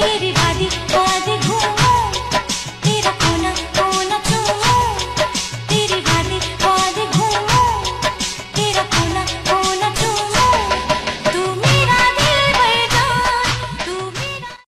तेरी वादी ओ